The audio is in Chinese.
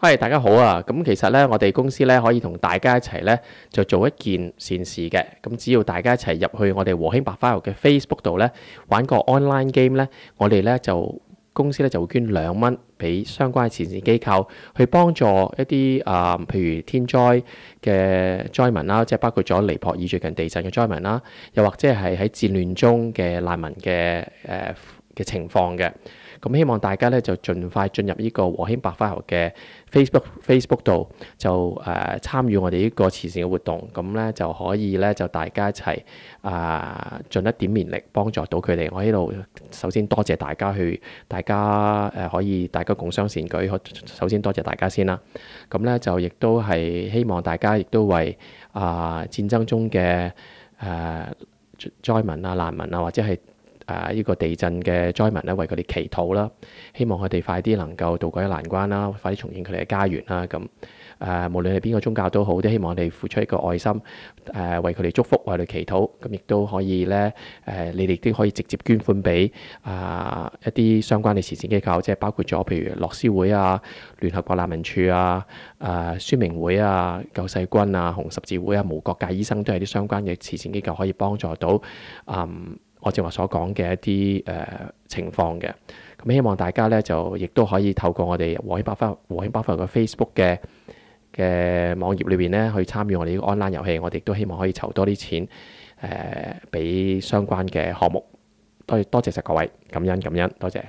嗨，大家好啊！咁其實咧，我哋公司咧可以同大家一齊咧就做一件善事嘅。咁只要大家一齊入去我哋和興白花油嘅 Facebook 度咧玩個 online game 咧，我哋咧就公司咧就會捐兩蚊俾相關嘅慈善機構，去幫助一啲啊、譬如天災嘅災民啦，即係包括咗尼泊爾最近地震嘅災民啦，又或者係喺戰亂中嘅難民嘅誒嘅情況嘅。咁希望大家咧就盡快進入呢個和興百花油嘅 Facebook Facebook 度，就誒、呃、參與我哋呢個慈善嘅活動，咁咧就可以咧就大家一齊啊、盡一點綿力幫助到佢哋。我喺度首先多謝大家去，大家誒、可以大家共襄善舉。首先多謝大家先啦。咁咧就亦都係希望大家亦都為啊、戰爭中嘅誒、呃災民啊、難民啊，或者係誒呢個地震嘅災民咧，為佢哋祈禱啦，希望佢哋快啲能夠渡過一難關啦，快啲重建佢哋嘅家園啦。咁誒、無論係邊個宗教都好，都希望我哋付出一個愛心，誒、為佢哋祝福，為佢哋祈禱。咁亦都可以咧，誒、你哋都可以直接捐款俾啊、一啲相關嘅慈善機構，即係包括咗譬如樂施會啊、聯合國難民署啊、誒、宣明會啊、救世軍啊、紅十字會啊、無國界醫生都係啲相關嘅慈善機構可以幫助到嗯。我正話所講嘅一啲誒、情況嘅，咁希望大家咧就亦都可以透過我哋和興百花和興百花嘅 Facebook 嘅嘅網頁裏邊咧去參與我哋呢個 online 遊戲，我哋亦都希望可以籌多啲錢誒俾、相關嘅項目。多多謝晒各位，感恩感恩，多謝。